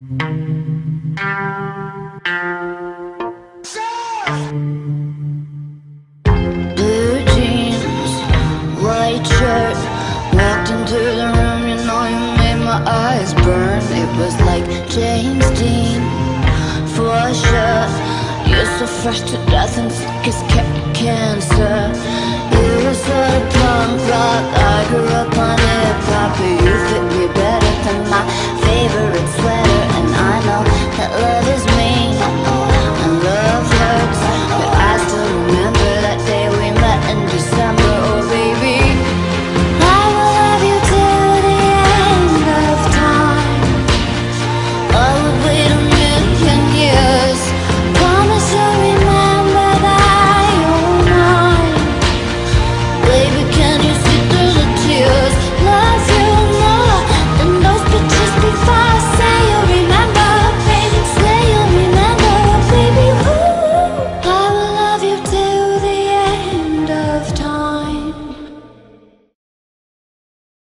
Blue jeans, white shirt. Walked into the room, you know you made my eyes burn. It was like James Dean, for sure You're so fresh to death and sick as ca- cancer. You're so punk rock, I grew up on hip hop But you fit me better than my favorite sweater.